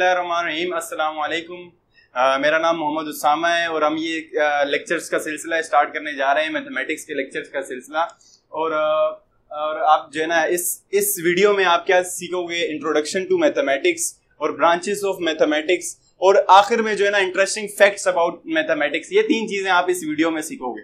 अस्सलाम वालेकुम मेरा नाम मोहम्मद उसामा है और हम ये लेक्चर्स का सिलसिला स्टार्ट करने जा रहे हैं मैथमेटिक्स के लेक्चर्स का सिलसिला। और और आप जो है ना, इस इस वीडियो में आप क्या सीखोगे? इंट्रोडक्शन टू मैथमेटिक्स और ब्रांचेस ऑफ़ मैथमेटिक्स और आखिर में जो है ना इंटरेस्टिंग फैक्ट्स अबाउट मैथमेटिक्स ये तीन चीज़ें आप इस वीडियो में सीखोगे।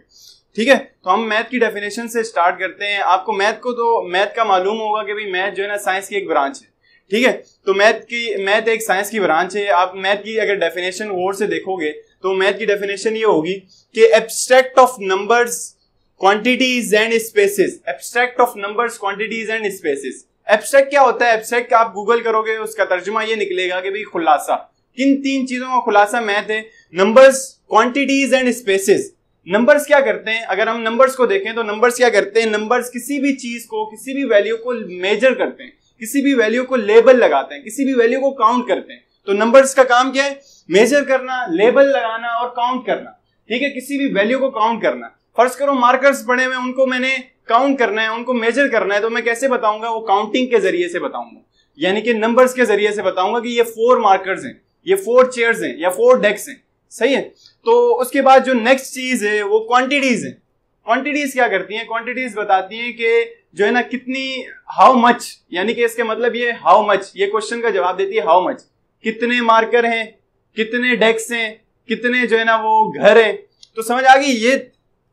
ठीक है? तो हम मैथ की डेफिनेशन से स्टार्ट करते हैं। आपको मैथ को तो मैथ का मालूम होगा कि भाई मैथ जो है ना साइंस की एक ब्रांच है। ठीक है? तो मैथ की, मैथ एक साइंस की ब्रांच है। आप मैथ की अगर डेफिनेशन और से देखोगे तो मैथ की डेफिनेशन ये होगी कि abstract of numbers quantities and spaces abstract of numbers quantities and spaces abstract क्या होता है? एब्स्ट्रैक्ट आप गूगल करोगे, उसका तर्जुमा ये निकलेगा कि भाई खुलासा। किन तीन चीज़ों का खुलासा मैथ है? Numbers quantities and spaces numbers क्या करते हैं? अगर हम नंबर्स को देखें तो नंबर्स क्या करते हैं? नंबर्स किसी भी चीज़ को, किसी भी वैल्यू को मेजर करते हैं। किसी भी वैल्यू को लेबल लगाते हैं, किसी भी वैल्यू को काउंट करते हैं। तो नंबर्स का काम क्या है? मेजर करना लेबल लगाना और काउंट करना। ठीक है? किसी भी वैल्यू को काउंट करना। फ़र्ज़ करो मार्कर्स पड़े हुए उनको मैंने काउंट करना है, उनको मेजर करना है तो मैं कैसे बताऊँगा? वो काउंटिंग के ज़रिए से बताऊँगा। यानी कि नंबर्स के ज़रिए से बताऊँगा कि ये फोर मार्कर्स हैं, ये फोर चेयर्स हैं, या फोर डेक्स हैं। सही है? तो उसके बाद जो नेक्स्ट चीज़ है, वो क्वांटिटीज है। क्वांटिटीज क्या करती हैं? क्वांटिटीज बताती हैं कि जो है ना, कितनी हाउ मच यानी कि इसके मतलब ये हाउ मच ये क्वेश्चन का जवाब देती है हाउ मच कितने मार्कर हैं? कितने डेस्क हैं? कितने जो है ना, वो घर हैं? तो समझ आ गई, ये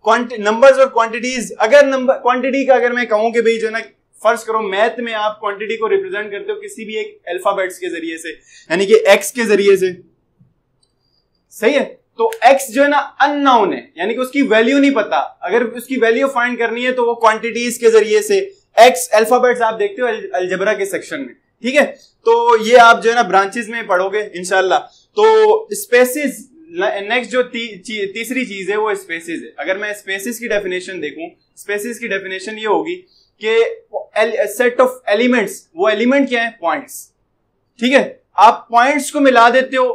नंबर्स और क्वांटिटीज अगर नंबर क्वांटिटी का अगर मैं कहूँ कि भाई जो है ना, फ़र्ज़ करो मैथ में आप क्वांटिटी को रिप्रेजेंट करते हो किसी भी एक अल्फाबेट्स के ज़रिए से, यानी कि एक्स के ज़रिए से। सही है? तो x जो है ना अननाउन है. यानी कि उसकी वैल्यू नहीं पता. अगर उसकी वैल्यू फाइंड करनी है तो वो क्वांटिटीज के ज़रिए से x अल्फाबेट्स आप देखते हो अलजबरा के सेक्शन में. ठीक है? तो ये आप जो है ना ब्रांचेस में पढ़ोगे इनशाला तो स्पेसिस नेक्स्ट जो ती, ची, तीसरी चीज़ है वो स्पेसिस है. अगर मैं स्पेसिस की डेफिनेशन देखूँ स्पेसिस की डेफिनेशन ये होगी कि सेट ऑफ़ एलिमेंट्स वो एलिमेंट क्या है? पॉइंट्स ठीक है? आप पॉइंट्स को मिला देते हो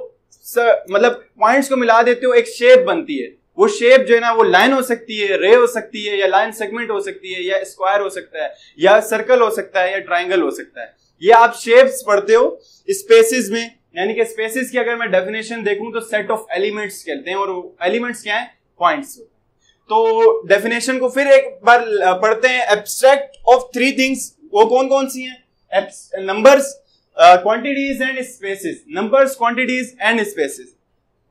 मतलब पॉइंट्स को मिला देते हो, एक शेप बनती है। वो शेप जो है ना, वो लाइन हो सकती है रे हो सकती है, या लाइन सेगमेंट हो सकती है, या स्क्वायर हो सकता है, या सर्कल हो सकता है, या ट्राइंगल हो सकता है। ये आप शेप्स पढ़ते हो स्पेसिस में, यानी कि स्पेसिस की अगर मैं डेफिनेशन देखूँ तो सेट ऑफ़ एलिमेंट्स कहते हैं, और एलिमेंट्स क्या है? पॉइंट्स तो डेफिनेशन को फिर एक बार पढ़ते हैं एब्स्ट्रैक्ट ऑफ़ थ्री थिंग्स वो कौन कौन सी हैं? Numbers quantities and spaces numbers quantities and spaces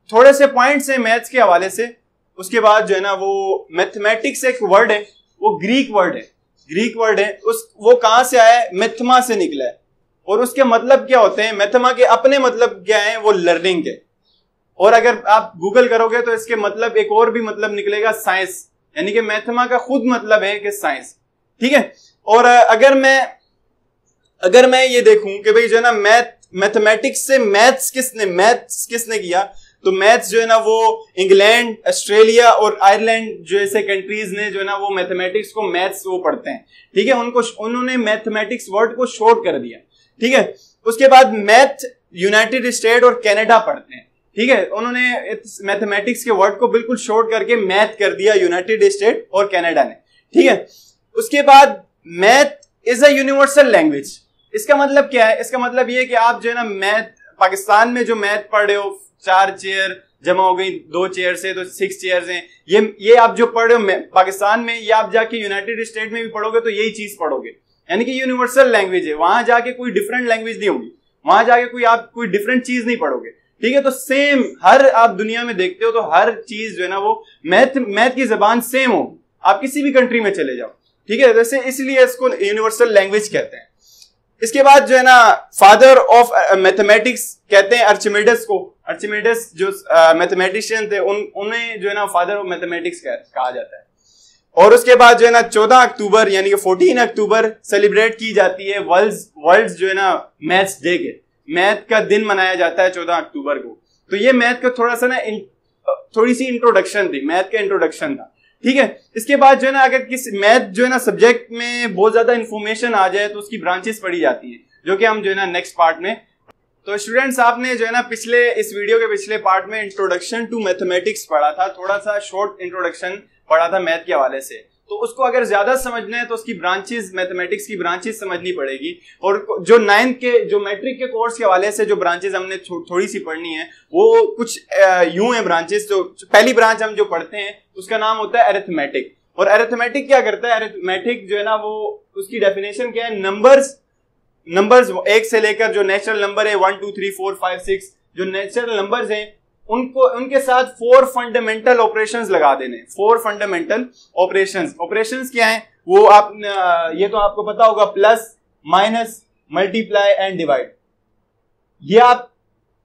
थोड़े से पॉइंट्स हैं मैथ्स के हवाले से। उसके बाद जो है ना, वो मैथमेटिक्स एक वर्ड है, वो ग्रीक वर्ड है। ग्रीक वर्ड है। उस, वो कहाँ से आया है? मैथमा से निकला है। और उसके मतलब क्या होते हैं? मैथमा के अपने मतलब क्या है? वो लर्निंग के। और अगर आप गूगल करोगे तो इसके मतलब एक और भी मतलब निकलेगा साइंस यानी कि मैथमा का खुद मतलब है कि साइंस ठीक है? और अगर मैं अगर मैं ये देखूँ कि भाई जो है ना, मैथ मैथमेटिक्स से मैथ्स किसने मैथ्स किसने किया तो मैथ्स जो है ना, वो इंग्लैंड, ऑस्ट्रेलिया और आयरलैंड जो ऐसे कंट्रीज़ ने जो है ना, वो मैथमेटिक्स को मैथ्स वो पढ़ते हैं। ठीक है, उनको, उन्होंने मैथमेटिक्स वर्ड को शॉर्ट कर दिया। ठीक है, उसके बाद मैथ यूनाइटेड स्टेट और कनाडा पढ़ते हैं। ठीक है, उन्होंने मैथमेटिक्स के वर्ड को बिल्कुल शॉर्ट करके मैथ कर दिया यूनाइटेड स्टेट और कनाडा ने। ठीक है, उसके बाद math is a universal language इसका मतलब क्या है? इसका मतलब ये कि आप जो है ना, मैथ, पाकिस्तान में जो मैथ पढ़ रहे हो, चार चेयर जमा हो गई, दो चेयर से तो सिक्स चेयर हैं। ये ये आप जो पढ़ रहे हो पाकिस्तान में, ये आप जाके यूनाइटेड स्टेट में भी पढ़ोगे तो यही चीज़ पढ़ोगे। यानी कि यूनिवर्सल लैंग्वेज है। वहाँ जाके कोई डिफरेंट लैंग्वेज नहीं होगी। वहाँ जाके कोई आप, कोई डिफरेंट चीज़ नहीं पढ़ोगे। ठीक है? तो सेम हर आप दुनिया में देखते हो तो हर चीज़ जो है ना, वो मैथ मैथ की जबान सेम हो आप किसी भी कंट्री में चले जाओ। ठीक है? वैसे इसलिए इसको यूनिवर्सल लैंग्वेज कहते हैं। इसके बाद जो है ना फादर ऑफ़ मैथमेटिक्स कहते हैं अर्चिमेडस को। अर्चिमेडस जो मैथमेटिशियन uh, थे उन उन्हें जो है ना फादर ऑफ़ मैथमेटिक्स कहा जाता है। और उसके बाद जो है ना 14 अक्टूबर यानी कि 14 अक्टूबर सेलिब्रेट की जाती है वर्ल्ड वर्ल्ड जो है ना मैथ्स डे के। मैथ का दिन मनाया जाता है 14 अक्टूबर को। तो ये मैथ का थोड़ा सा ना थोड़ी सी इंट्रोडक्शन थी। मैथ का इंट्रोडक्शन था। ठीक है? इसके बाद जो है ना, अगर किसी मैथ जो है ना सब्जेक्ट में बहुत ज़्यादा इन्फॉर्मेशन आ जाए तो उसकी ब्रांचेस पढ़ी जाती है, जो कि हम जो है ना नेक्स्ट पार्ट में। तो स्टूडेंट्स आपने जो है ना, पिछले, इस वीडियो के पिछले पार्ट में इंट्रोडक्शन टू मैथमेटिक्स पढ़ा था, थोड़ा सा शॉर्ट इंट्रोडक्शन पढ़ा था मैथ के हवाले से। तो उसको अगर ज़्यादा समझना है तो उसकी ब्रांचेस मैथमेटिक्स की ब्रांचेस समझनी पड़ेगी। और जो नाइन्थ के जो मैट्रिक के कोर्स के हवाले से जो ब्रांचेस हमने थो, थोड़ी सी पढ़नी है वो कुछ यूँ है ब्रांचेस जो पहली ब्रांच हम जो पढ़ते हैं उसका नाम होता है अरिथमेटिक और अरिथमेटिक क्या करता है? अरिथमेटिक जो है ना वो उसकी डेफिनेशन क्या है? नंबर्स नंबर्स एक से लेकर जो नेचुरल नंबर है one two three four five six जो नेचुरल नंबर्स हैं उनको, उनके साथ फोर फंडामेंटल ऑपरेशंस लगा देने। फोर फंडामेंटल ऑपरेशंस ऑपरेशंस क्या है? वो आप ये तो आपको पता होगा plus minus multiply and divide ये आप,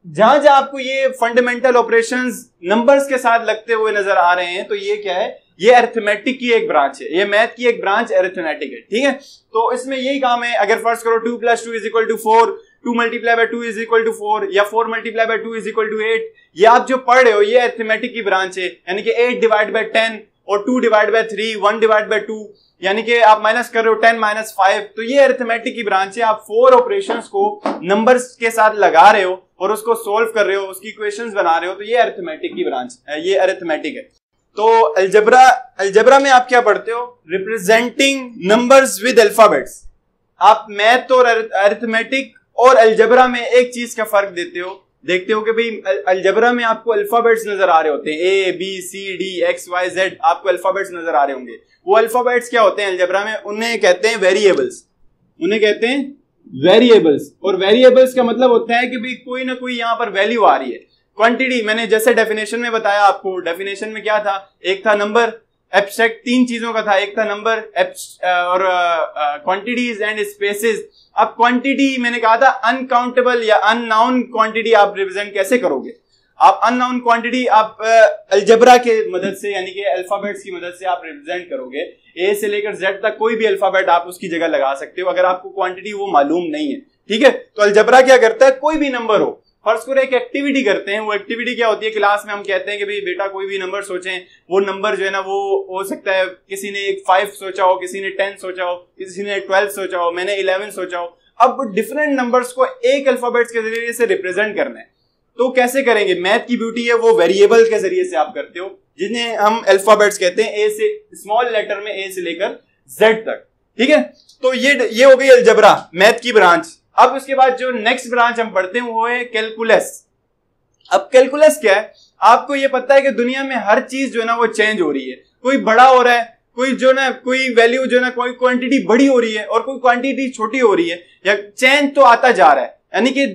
जहाँ जहाँ आपको ये फंडामेंटल ऑपरेशंस नंबर्स के साथ लगते हुए नज़र आ रहे हैं तो ये क्या है? ये अरिथमेटिक की एक ब्रांच है। ये मैथ की एक ब्रांच अरिथमेटिक है। ठीक है? तो इसमें यही काम है। अगर फ़र्स्ट करो two plus two is equal to four two multiply by two is equal to four, या four multiply by two is equal to eight, ये आप जो पढ़ रहे हो, ये अरिथमेटिक की ब्रांच है, यानी कि एट डिवाइड बाय टेन और two divide by three one divide by two यानी कि आप माइनस कर रहे हो टेन माइनस फाइव तो ये अरिथमेटिक की ब्रांच है, आप फोर ऑपरेशंस को नंबर्स के साथ लगा रहे हो और उसको सोल्व कर रहे हो, उसकी इक्वेशंस बना रहे हो तो ये अरिथमेटिक की ब्रांच है ये अरिथमेटिक है। तो अल्जबरा अल्जबरा में आप क्या पढ़ते हो? रिप्रेजेंटिंग नंबर्स विद अल्फाबेट्स आप मैथ और अरिथमेटिक और अल्जबरा में एक चीज़ का फ़र्क देते हो, देखते हो कि भाई अल्जबरा में आपको अल्फाबेट्स नज़र आ रहे होते हैं। A B C D X Y Z आपको अल्फाबेट्स नज़र आ रहे होंगे। वो अल्फाबेट्स क्या होते हैं अल्जबरा में? उन्हें कहते हैं वेरिएबल्स उन्हें कहते हैं वेरिएबल्स और वेरिएबल्स का मतलब होता है कि भाई, कोई ना कोई यहाँ पर वैल्यू आ रही है। क्वांटिटी मैंने जैसे डेफिनेशन में बताया आपको डेफिनेशन में क्या था? एक था नंबर एब्स्ट्रैक्ट तीन चीज़ों का था। एक था नंबर और क्वांटिटीज एंड स्पेसेस अब क्वांटिटी मैंने कहा था अनकाउंटेबल या अननाउन क्वांटिटी आप रिप्रेजेंट कैसे करोगे? आप अननाउन क्वांटिटी आप अल्जबरा के मदद से, यानी कि अल्फाबेट्स की मदद से आप रिप्रेजेंट करोगे। ए से लेकर जेड तक कोई भी अल्फ़ाबेट आप उसकी जगह लगा सकते हो। अगर आपको क्वांटिटी वो मालूम नहीं है। ठीक है? तो अल्जबरा क्या करता है? कोई भी नंबर हो। फ़र्स्ट को एक एक्टिविटी करते हैं। वो एक्टिविटी क्या होती है? क्लास में हम कहते हैं कि भाई, बेटा, कोई भी नंबर सोचें। वो नंबर जो है ना, वो हो सकता है किसी ने एक फाइव सोचा हो, किसी ने टेन सोचा हो, किसी ने ट्वेल्व सोचा हो, मैंने इलेवन सोचा हो। अब डिफरेंट नंबर्स को एक अल्फाबेट्स के ज़रिए से रिप्रेजेंट करना है। तो कैसे करेंगे? मैथ की ब्यूटी है, वो वेरिएबल के ज़रिए से आप करते हो, जिन्हें हम अल्फाबेट्स कहते हैं ए से स्मॉल लेटर में ए से लेकर जेड तक। ठीक है? तो ये ये हो गई अलजबरा मैथ की ब्रांच अब उसके बाद जो नेक्स्ट ब्रांच हम पढ़ते हैं, वो है कैलकुलस अब कैलकुलस क्या है? आपको ये पता है कि दुनिया में हर चीज़ जो है ना, वो चेंज हो रही है। कोई बड़ा हो रहा है, कोई जो ना, कोई वैल्यू जो ना, कोई क्वांटिटी बड़ी हो रही है और कोई क्वांटिटी छोटी हो रही है, या चेंज तो आता जा रहा है। यानी कि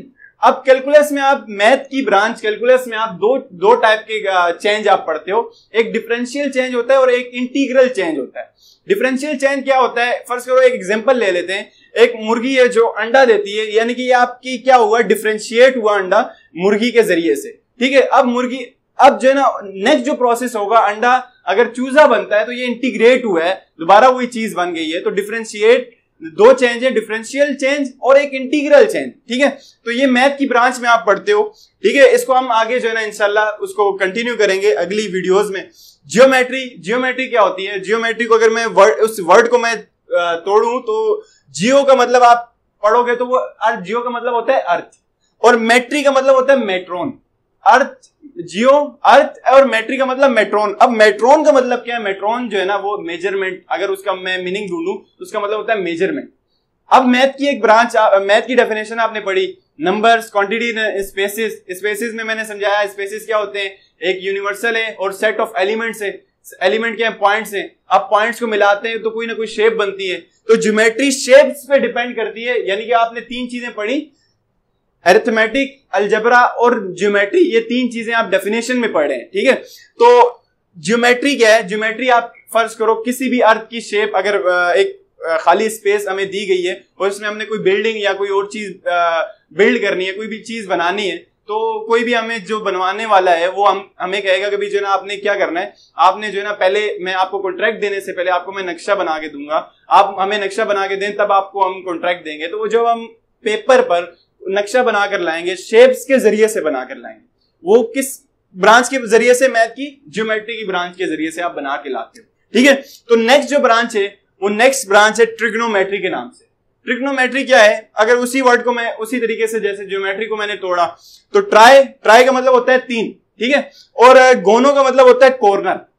अब कैलकुलस में आप मैथ की ब्रांच कैलकुलस में आप दो दो टाइप के चेंज आप पढ़ते हो। एक डिफरेंशियल चेंज होता है और एक इंटीग्रल चेंज होता है। डिफरेंशियल चेंज क्या होता है? फ़र्स्ट करो, एक एग्जांपल ले लेते हैं। एक मुर्गी है जो अंडा देती है, यानी कि आपकी क्या हुआ? डिफ्रेंशिएट हुआ अंडा मुर्गी के ज़रिए से। ठीक है, अब मुर्गी, अब जो है ना नेक्स्ट जो प्रोसेस होगा, अंडा अगर चूजा बनता है तो ये इंटीग्रेट हुआ है। दोबारा वही चीज़ बन गई है। तो डिफ्रेंशिएट दो चेंज है डिफरेंशियल चेंज और एक इंटीग्रल चेंज ठीक है? तो ये मैथ की ब्रांच में आप पढ़ते हो, ठीक है? इसको हम आगे जो है ना, इंशाल्लाह उसको कंटिन्यू करेंगे अगली वीडियोस में। जियोमेट्री जियोमेट्री क्या होती है? जियोमेट्री को अगर मैं वर्ड उस वर्ड को मैं तोड़ू तो जियो का मतलब आप पढ़ोगे तो वो अर्थ जियो का मतलब होता है अर्थ और मेट्री का मतलब होता है मेट्रोन अर्थ, जियो, अर्थ और मेट्री का मतलब मेट्रोन। अब मेट्रोन का मतलब क्या है? मेट्रोन जो है ना, वो मेज़रमेंट अगर उसका मैं मीनिंग ढूंढू तो उसका मतलब होता है मेज़रमेंट अब मैथ की एक ब्रांच मैथ की डेफिनेशन आपने पढ़ी। नंबर्स क्वांटिटी स्पेसिस स्पेसिस में मैंने समझाया स्पेसिस क्या होते हैं? एक यूनिवर्सल है और सेट ऑफ़ एलिमेंट्स है। एलिमेंट क्या है? पॉइंट्स हैं। आप पॉइंट्स को मिलाते हैं तो कोई ना कोई शेप बनती है। तो ज्योमेट्री शेप्स पे डिपेंड करती है। यानी कि आपने तीन चीज़ें पढ़ी अरिथमेटिक अलजबरा और ज्योमेट्री ये तीन चीज़ें आप डेफिनेशन में पढ़ हैं, ठीक है? तो ज्योमेट्री क्या है? ज्योमेट्री आप फ़र्ज़ करो, किसी भी अर्थ की शेप अगर एक खाली स्पेस हमें दी गई है और उसमें हमने कोई बिल्डिंग या कोई और चीज़ बिल्ड करनी है, कोई भी चीज़ बनानी है तो कोई भी हमें जो बनवाने वाला है, वो हम, हमें कहेगा कि जो है ना आपने क्या करना है? आपने जो है ना पहले, मैं आपको कॉन्ट्रैक्ट देने से पहले आपको मैं नक्शा बना के दूँगा। आप हमें नक्शा बना के दें, तब आपको हम कॉन्ट्रैक्ट देंगे। तो वो जब हम पेपर पर नक्शा बनाकर लाएँगे शेप्स के ज़रिए से बनाकर लाएँगे। वो किस ब्रांच के ज़रिए से मैथ की ज्योमेट्री की ब्रांच के ज़रिए से आप बना के लाते हो। ठीक है? तो नेक्स्ट जो ब्रांच है, वो नेक्स्ट ब्रांच है ट्रिग्नोमेट्री के नाम से। ट्रिग्नोमेट्री क्या है? अगर उसी वर्ड को मैं, उसी तरीके से जैसे ज्योमेट्री को मैंने तोड़ा तो ट्राई ट्राई का मतलब होता है तीन। ठीक है? और, गोनो का मतलब होता है कॉर्नर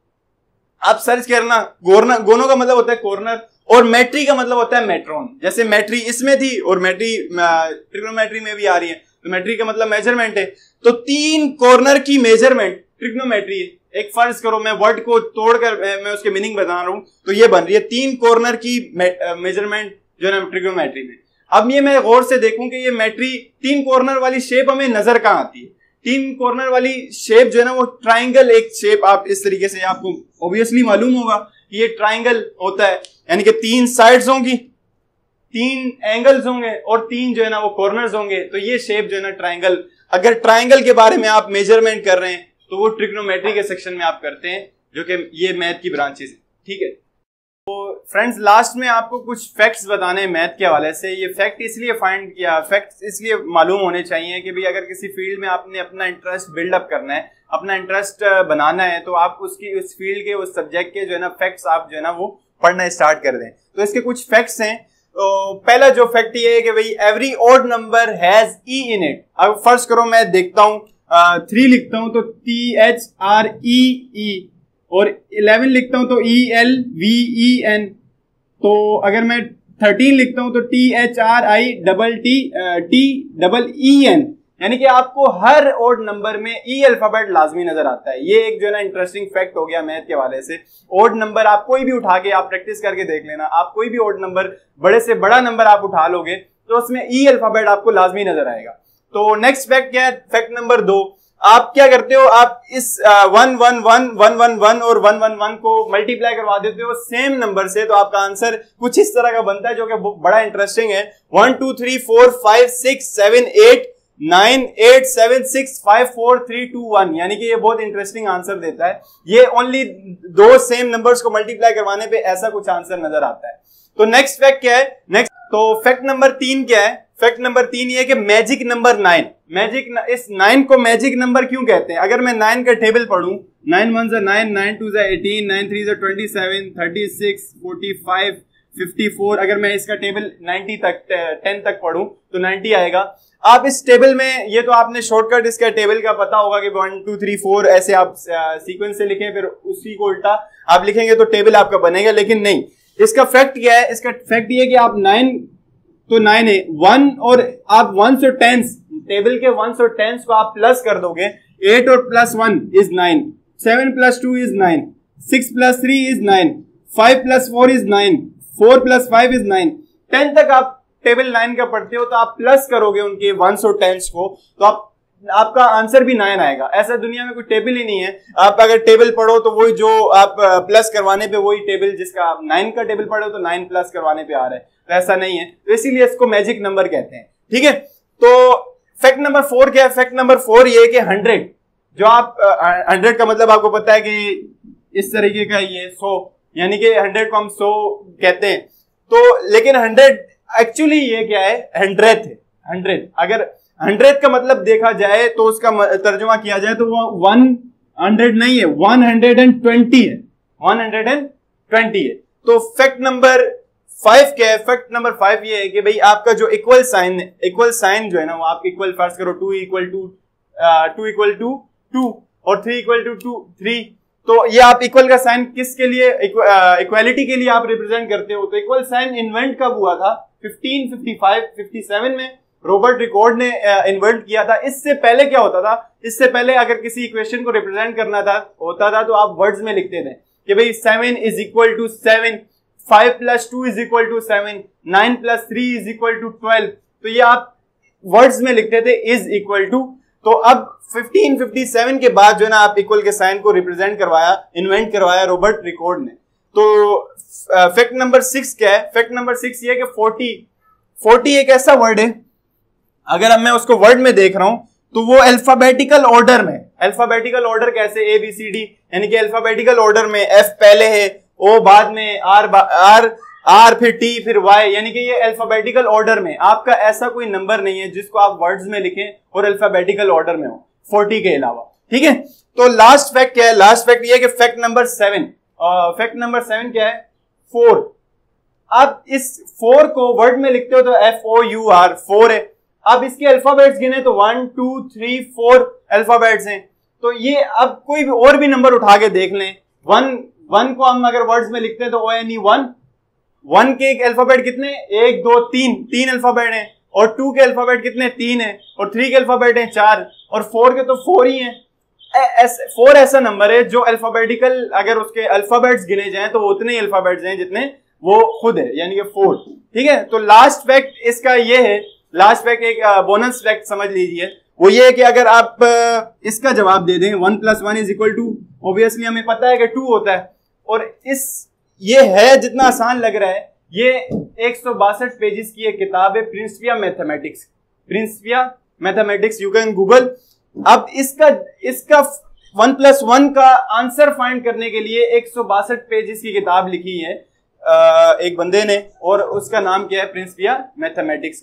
आप सर्च करना, गोरना, गोनो का मतलब होता है कॉर्नर और मेट्री का मतलब होता है मेट्रोन जैसे मेट्री इसमें थी और मेट्री ट्रिग्नोमेट्री में भी आ रही है। तो मेट्री का मतलब मेज़रमेंट है। तो तीन कॉर्नर की मेज़रमेंट ट्रिग्नोमेट्री है। एक फ़र्ज़ करो, मैं वर्ड को तोड़कर, मैं उसके मीनिंग बता रहा हूँ। तो ये बन रही है तीन कॉर्नर की मेज़रमेंट जो है ट्रिग्नोमेट्री में। अब ये मैं गौर से देखूँ कि ये मेट्री तीन कॉर्नर वाली शेप हमें नज़र कहाँ आती है? तीन कॉर्नर वाली शेप जो है ना, वो ट्राइंगल एक शेप आप इस तरीके से आपको ऑब्वियसली मालूम होगा कि ये ट्राइंगल होता है। यानी कि तीन साइड्स होंगी, तीन एंगल्स होंगे और तीन जो है ना, वो कॉर्नर्स होंगे। तो ये शेप जो है ना ट्राइंगल अगर ट्राइंगल के बारे में आप मेज़रमेंट कर रहे हैं तो वो ट्रिग्नोमेट्री के सेक्शन में आप करते हैं, जो कि ये मैथ की ब्रांचेस है। ठीक है? तो फ्रेंड्स लास्ट में आपको कुछ फैक्ट्स बताने मैथ के हवाले से। ये फैक्ट इसलिए फाइंड किया फैक्ट्स इसलिए मालूम होने चाहिए कि भाई अगर किसी फ़ील्ड में आपने अपना इंटरेस्ट बिल्डअप करना है, अपना इंटरेस्ट बनाना है तो आप उसकी, उस फ़ील्ड के, उस सब्जेक्ट के जो है ना फैक्ट्स आप जो है ना वो पढ़ना स्टार्ट कर दें। तो इसके कुछ फैक्ट्स हैं। तो पहला जो फैक्ट ये है कि भाई every odd number has E in it अब फ़र्स्ट करो, मैं देखता हूँ। थ्री लिखता हूँ तो T H R E E और इलेवन लिखता हूँ तो E L V E N तो अगर मैं थर्टीन लिखता हूँ तो T H R I double T T double E N यानी कि आपको हर ओड नंबर में ई अल्फ़ाबेट लाजमी नज़र आता है। ये एक जो है ना इंटरेस्टिंग फैक्ट हो गया मैथ के वाले से। ओड नंबर आप कोई भी उठा के आप प्रैक्टिस करके देख लेना। आप कोई भी ओड नंबर बड़े से बड़ा नंबर आप उठा लोगे तो उसमें ई अल्फ़ाबेट आपको लाजमी नज़र आएगा। तो नेक्स्ट फैक्ट क्या है? फैक्ट नंबर दो। आप क्या करते हो? आप इस one one one one one one और वन वन वन को मल्टीप्लाई करवा देते हो सेम नंबर से तो आपका आंसर कुछ इस तरह का बनता है जो कि बड़ा इंटरेस्टिंग है। One two three four five six seven eight nine eight seven six five four three two one यानी कि ये बहुत इंटरेस्टिंग आंसर देता है। ये ओनली दो सेम नंबर्स को मल्टीप्लाई करवाने पे ऐसा कुछ आंसर नज़र आता है। तो नेक्स्ट फैक्ट क्या है? नेक्स्ट तो फैक्ट नंबर तीन क्या है? फैक्ट नंबर तीन ये कि मैजिक नंबर नाइन। मैजिक न, इस नाइन को मैजिक नंबर क्यों कहते हैं? अगर मैं नाइन का टेबल पढ़ू नाइन वन से नाइन नाइन टू से एटीन नाइन थ्री से twenty seven thirty six forty five fifty four अगर मैं इसका टेबल नाइनटी तक टेन तक पढ़ू तो नाइनटी आएगा। आप इस टेबल में ये तो आपने शॉर्टकट इसका टेबल का पता होगा कि वन टू थ्री फोर ऐसे आप सीक्वेंस से लिखें फिर उसी को उल्टा आप लिखेंगे तो टेबल आपका बनेगा लेकिन नहीं। इसका फैक्ट क्या है? इसका फैक्ट ये कि आप नाइन तो नाइन है। वन और आप वन से टेंस टेबल के वन और टेंस को आप प्लस कर दोगे। एट और plus one is nine seven plus two is nine six plus three is nine five plus four is nine four plus five is nine ten तक आप table nine का पढ़ते हो तो आप प्लस करोगे उनके वन और टेंस को। तो आप आपका आंसर भी नाइन आएगा। ऐसा दुनिया में कोई टेबल ही नहीं है। आप अगर टेबल पढ़ो तो वही जो आप प्लस करवाने पे वही टेबल जिसका आप नाइन का टेबल पढ़ो तो नाइन प्लस करवाने पे आ रहा है। तो ऐसा नहीं है। तो इसीलिए इसको मैजिक नंबर कहते हैं। ठीक है? तो फैक्ट नंबर फोर क्या है? फैक्ट नंबर फोर ये कि हंड्रेड जो आप हंड्रेड का मतलब आपको पता है कि इस तरीके का ये सो, यानी कि हंड्रेड को हम सो कहते हैं। तो लेकिन हंड्रेड एक्चुअली ये क्या है? हंड्रेड हंड्रेड अगर हंड्रेड का मतलब देखा जाए तो उसका तर्जुमा किया जाए तो वो वन हंड्रेड नहीं है, वन हंड्रेड एंड ट्वेंटी है। वन हंड्रेड एंड ट्वेंटी है। तो फैक्ट नंबर फाइव क्या है? फैक्ट नंबर फाइव ये है कि भाई आपका जो इक्वल साइन इक्वल साइन जो है ना, वो आप इक्वल फ़र्स्ट करो two equal to two equal to two और three equal to two three तो ये आप इक्वल का साइन किसके लिए इक्वालिटी के लिए आप रिप्रेजेंट करते हो? तो इक्वल साइन इन्वेंट कब हुआ था? 1555 57 में। रॉबर्ट रिकॉर्ड ने इन्वेंट किया था। इससे पहले क्या होता था? इससे पहले अगर किसी इक्वेशन को रिप्रेजेंट करना था, होता था तो आप वर्ड्स में लिखते थे कि भाई seven is equal to seven five plus two is equal to seven nine plus three is equal to twelve तो ये आप वर्ड्स में लिखते थे इज़ इक्वल टू तो अब 1557 के बाद जो है ना, आप इक्वल के साइन को रिप्रेजेंट करवाया इन्वेंट करवाया रॉबर्ट रिकॉर्ड ने। तो फैक्ट नंबर सिक्स क्या है? फैक्ट नंबर सिक्स ये कि फोर्टी फोर्टी एक ऐसा वर्ड है अगर अब मैं उसको वर्ड में देख रहा हूँ तो वो अल्फाबेटिकल ऑर्डर में अल्फाबेटिकल ऑर्डर कैसे? ए बी सी डी यानी कि अल्फाबेटिकल ऑर्डर में एफ़ पहले है ओ बाद में आर आर आर फिर टी फिर वाई यानी कि ये अल्फाबेटिकल ऑर्डर में, आपका ऐसा कोई नंबर नहीं है जिसको आप वर्ड्स में लिखें और अल्फाबेटिकल ऑर्डर में हो फोर्टी के अलावा, ठीक है? तो लास्ट फैक्ट क्या है? लास्ट फैक्ट ये कि fact number seven fact number seven क्या है? फोर आप इस फोर को वर्ड में लिखते हो तो F O U R four है। अब इसके अल्फाबेट्स गिने तो one two three four alphabets हैं। तो ये अब कोई भी और भी नंबर उठा के देख लें। वन वन को हम अगर वर्ड्स में लिखते हैं तो O N E one one के एक अल्फ़ाबेट कितने? एक, दो, तीन। तीन अल्फ़ाबेट हैं। और टू के अल्फ़ाबेट कितने? तीन हैं। और थ्री के अल्फ़ाबेट हैं चार। और फोर के तो फोर ही हैं। फोर ऐसा नंबर है जो अल्फाबेटिकल अगर उसके अल्फाबेट्स गिने जाएँ तो उतने ही अल्फाबेट्स हैं जितने वो खुद है, यानी कि फोर ठीक है? तो लास्ट फैक्ट इसका ये है लास्ट फैक्ट एक बोनस फैक्ट समझ लीजिए। वो ये है कि अगर आप इसका जवाब दे दें one plus one is equal to obviously हमें पता है कि टू होता है। और इस, ये है जितना आसान लग रहा है। ये एक सौ बासठ पेजेस की एक किताब है Principia Mathematics Principia Mathematics you can Google अब इसका इसका वन प्लस वन का आंसर फाइंड करने के लिए एक सौ बासठ पेजेस की किताब लिखी है एक बंदे ने, और उसका नाम क्या है? Principia mathematics